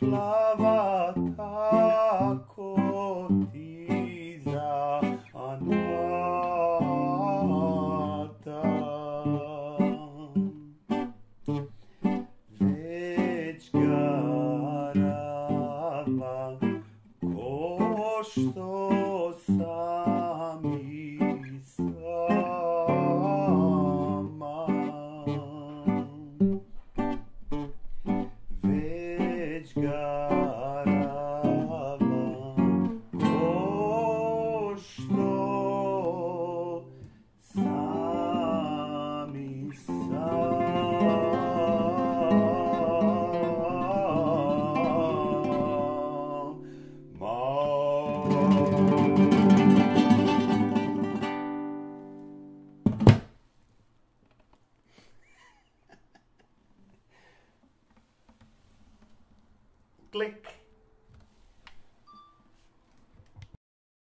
blood. esto click